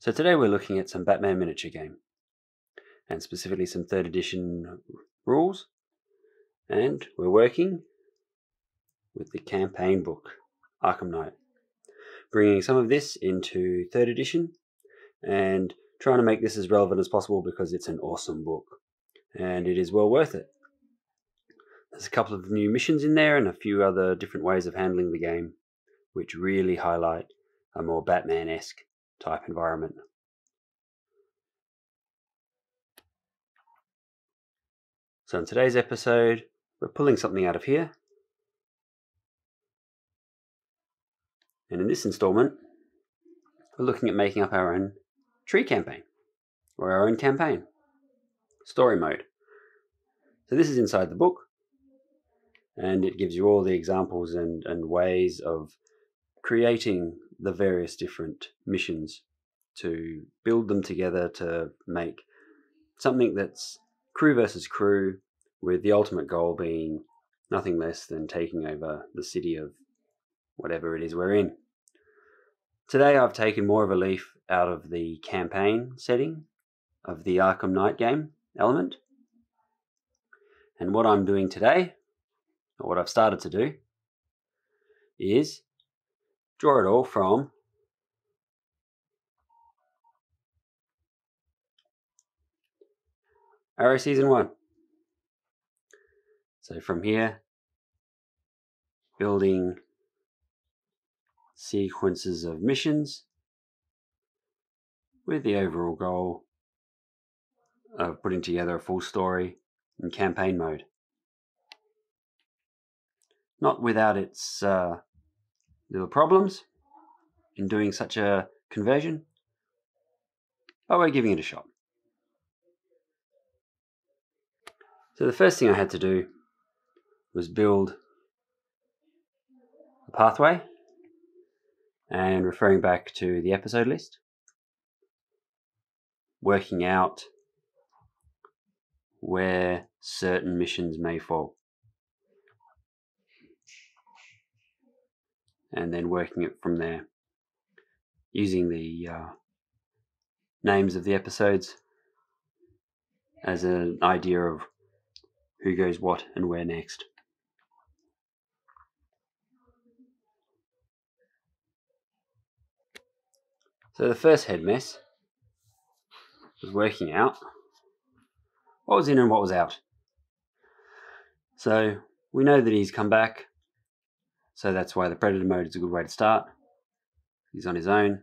So today we're looking at some Batman miniature game, and specifically some third edition rules, and we're working with the campaign book, Arkham Knight, bringing some of this into third edition and trying to make this as relevant as possible because it's an awesome book and it is well worth it. There's a couple of new missions in there and a few other different ways of handling the game, which really highlight a more Batman esque type environment. So, in today's episode, we're pulling something out of here. And in this installment, we're looking at making up our own tree campaign or our own campaign story mode. So, this is inside the book and it gives you all the examples and, and ways of creating the various different missions to build them together to make something that's crew versus crew, with the ultimate goal being nothing less than taking over the city of whatever it is we're in. Today I've taken more of a leaf out of the campaign setting of the Arkham Knight game element. And what I'm doing today, or what I've started to do, is draw it all from Arrow Season 1. So from here, building sequences of missions with the overall goal of putting together a full story in campaign mode. Not without its uh, little problems in doing such a conversion, but we're giving it a shot. So the first thing I had to do was build a pathway and referring back to the episode list, working out where certain missions may fall. And then working it from there using the uh, names of the episodes as an idea of who goes what and where next. So the first head mess was working out what was in and what was out. So we know that he's come back, so that's why the predator mode is a good way to start. He's on his own,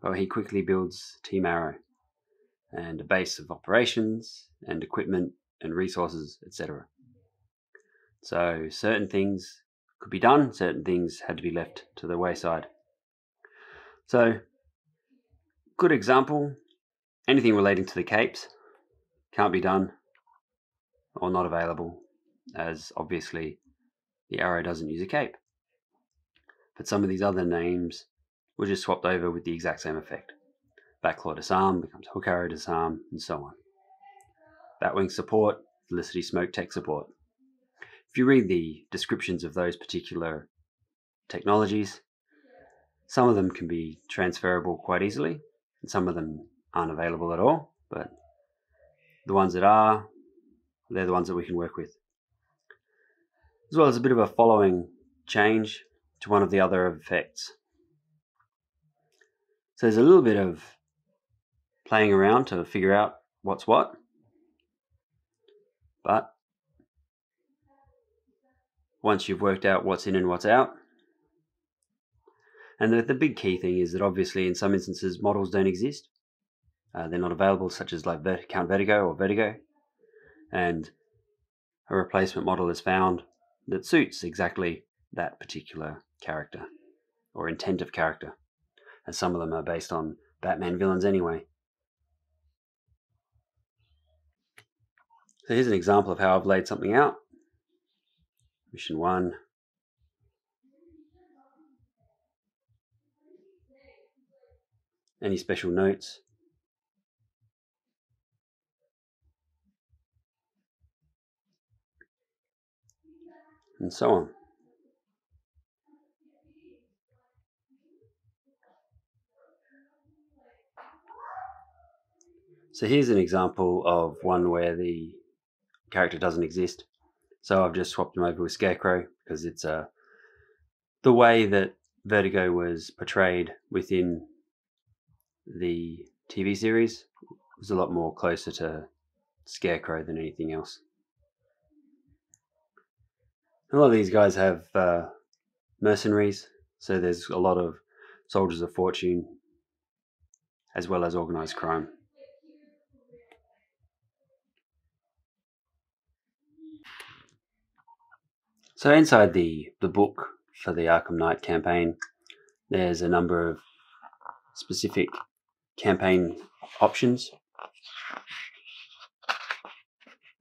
but he quickly builds Team Arrow and a base of operations and equipment and resources, etc. So certain things could be done, certain things had to be left to the wayside. So, good example anything relating to the capes can't be done or not available, as obviously the arrow doesn't use a cape. But some of these other names were just swapped over with the exact same effect. Batclaw disarm becomes hook arrow disarm, and so on. Batwing support, Felicity Smoak tech support. If you read the descriptions of those particular technologies, some of them can be transferable quite easily, and some of them aren't available at all, but the ones that are, they're the ones that we can work with. As well as a bit of a following change to one of the other effects. So there's a little bit of playing around to figure out what's what. But once you've worked out what's in and what's out, and the, the big key thing is that obviously in some instances models don't exist. Uh, they're not available, such as like Count Vertigo or Vertigo, and a replacement model is found that suits exactly that particular character or intent of character, as some of them are based on Batman villains anyway. So here's an example of how I've laid something out. Mission one. Any special notes? And so on. So here's an example of one where the character doesn't exist. So I've just swapped him over with Scarecrow because it's uh, the way that Vertigo was portrayed within the TV series was a lot more closer to Scarecrow than anything else. A lot of these guys have uh, mercenaries, so there's a lot of soldiers of fortune as well as organized crime. So inside the, the book for the Arkham Knight campaign, there's a number of specific campaign options.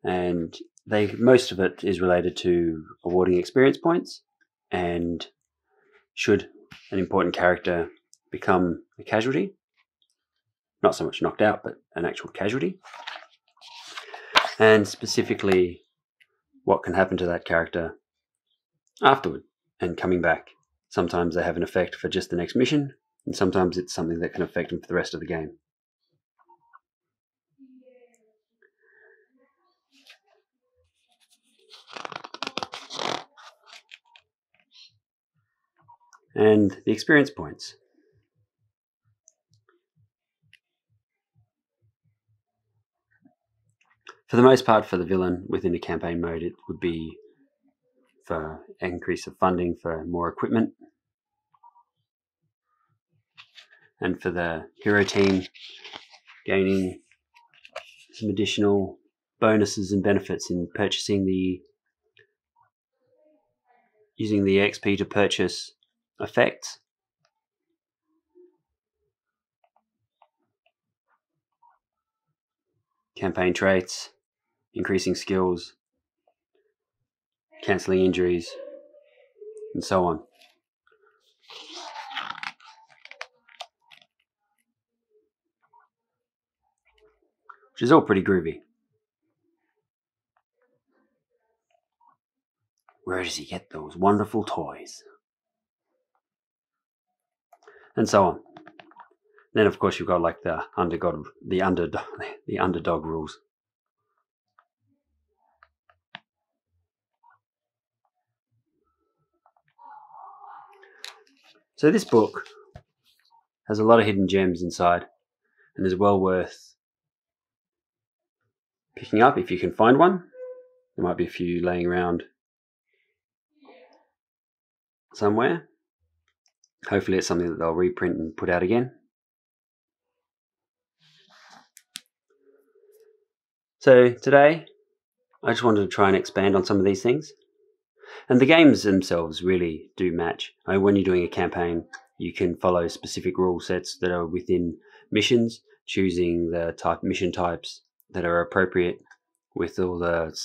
And they most of it is related to awarding experience points and should an important character become a casualty, not so much knocked out, but an actual casualty. And specifically what can happen to that character afterward and coming back. Sometimes they have an effect for just the next mission, and sometimes it's something that can affect them for the rest of the game. And the experience points. For the most part, for the villain within the campaign mode, it would be for increase of funding for more equipment. And for the hero team, gaining some additional bonuses and benefits in purchasing the using the XP to purchase effects. Campaign traits, increasing skills, cancelling injuries, and so on. Which is all pretty groovy. Where does he get those wonderful toys? And so on. Then, of course, you've got like the underdog, the underdog, the underdog rules. So this book has a lot of hidden gems inside and is well worth picking up if you can find one. There might be a few laying around somewhere. Hopefully it's something that they'll reprint and put out again. So today I just wanted to try and expand on some of these things. And the games themselves really do match. I mean, when you're doing a campaign, you can follow specific rule sets that are within missions, choosing the type mission types that are appropriate with all the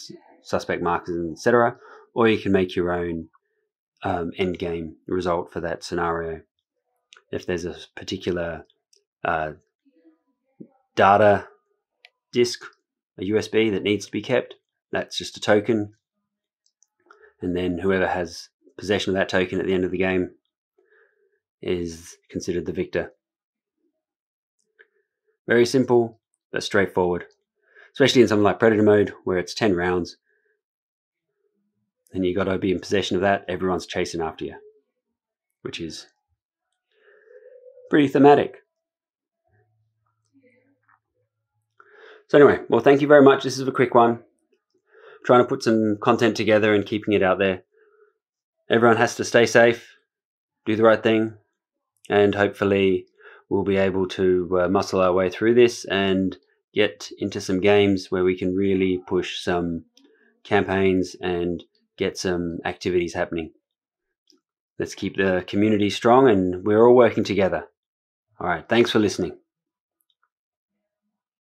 suspect markers, etc. Or you can make your own um, end game result for that scenario. If there's a particular uh, data disk, a USB that needs to be kept, that's just a token and then whoever has possession of that token at the end of the game is considered the victor. Very simple, but straightforward. Especially in something like Predator mode, where it's 10 rounds, and you've got to be in possession of that, everyone's chasing after you, which is pretty thematic. So, anyway, well, thank you very much. This is a quick one trying to put some content together and keeping it out there. Everyone has to stay safe, do the right thing, and hopefully we'll be able to uh, muscle our way through this and get into some games where we can really push some campaigns and get some activities happening. Let's keep the community strong and we're all working together. All right, thanks for listening.